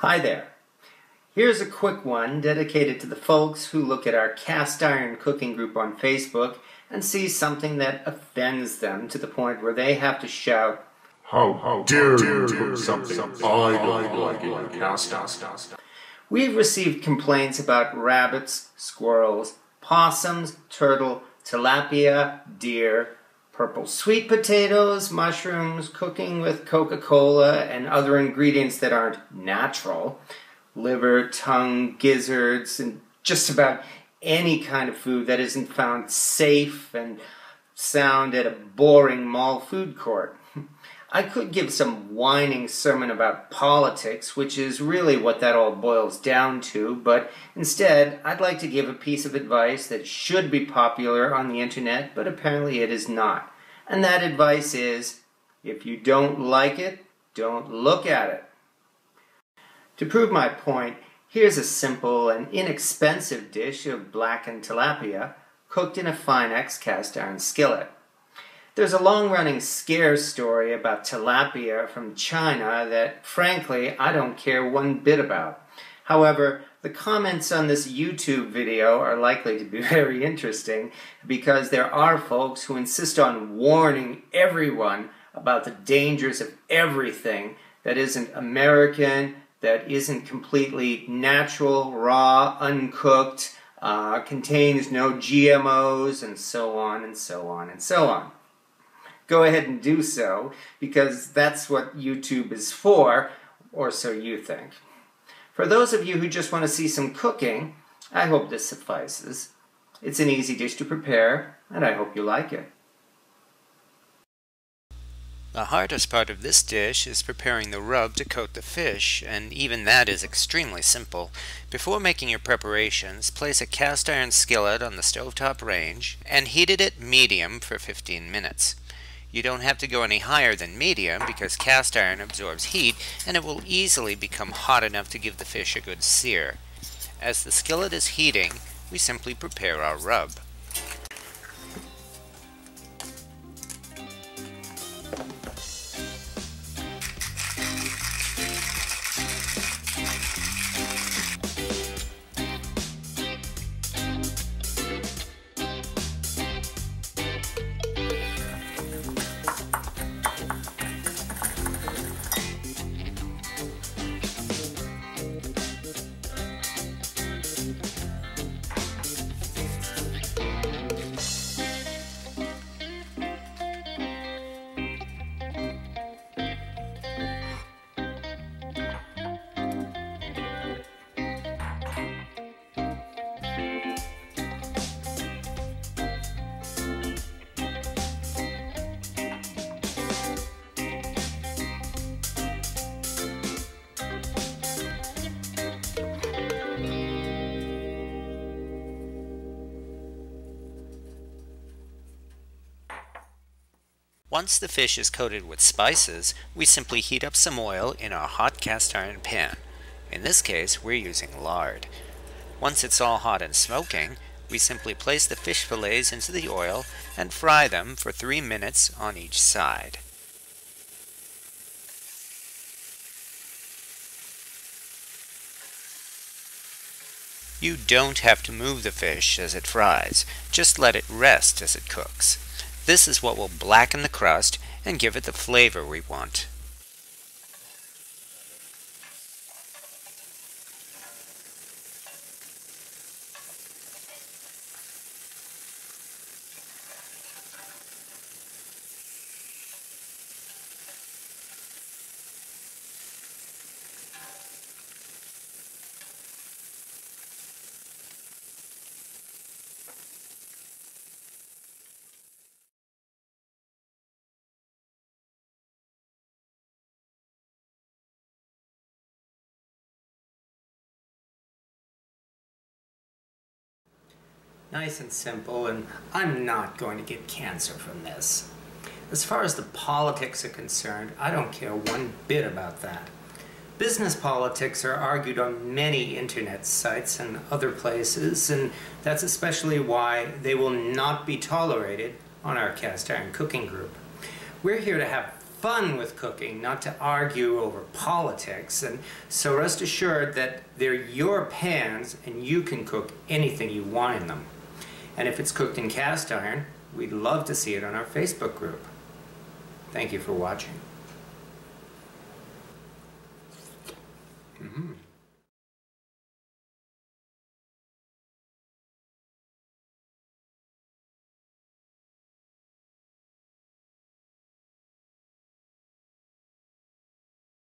Hi there. Here's a quick one dedicated to the folks who look at our cast iron cooking group on Facebook and see something that offends them to the point where they have to shout, How, how dare you do something I don't like in cast iron? We've received complaints about rabbits, squirrels, possums, turtle, tilapia, deer, purple sweet potatoes, mushrooms, cooking with Coca-Cola and other ingredients that aren't natural, liver, tongue, gizzards, and just about any kind of food that isn't found safe and sound at a boring mall food court. I could give some whining sermon about politics, which is really what that all boils down to, but instead, I'd like to give a piece of advice that should be popular on the internet, but apparently it is not. And that advice is if you don't like it, don't look at it. To prove my point, here's a simple and inexpensive dish of blackened tilapia cooked in a fine Finex cast iron skillet. There's a long-running scare story about tilapia from China that, frankly, I don't care one bit about. However, the comments on this YouTube video are likely to be very interesting because there are folks who insist on warning everyone about the dangers of everything that isn't American, that isn't completely natural, raw, uncooked, uh, contains no GMOs, and so on and so on and so on go ahead and do so because that's what YouTube is for, or so you think. For those of you who just want to see some cooking, I hope this suffices. It's an easy dish to prepare, and I hope you like it. The hardest part of this dish is preparing the rub to coat the fish, and even that is extremely simple. Before making your preparations, place a cast iron skillet on the stovetop range and heat it at medium for 15 minutes. You don't have to go any higher than medium because cast iron absorbs heat and it will easily become hot enough to give the fish a good sear. As the skillet is heating, we simply prepare our rub. Once the fish is coated with spices, we simply heat up some oil in our hot cast iron pan. In this case, we're using lard. Once it's all hot and smoking, we simply place the fish fillets into the oil and fry them for 3 minutes on each side. You don't have to move the fish as it fries, just let it rest as it cooks. This is what will blacken the crust and give it the flavor we want. Nice and simple, and I'm not going to get cancer from this. As far as the politics are concerned, I don't care one bit about that. Business politics are argued on many internet sites and other places, and that's especially why they will not be tolerated on our cast iron cooking group. We're here to have fun with cooking, not to argue over politics. And so rest assured that they're your pans and you can cook anything you want in them. And if it's cooked in cast iron, we'd love to see it on our Facebook group. Thank you for watching. Mm-hmm.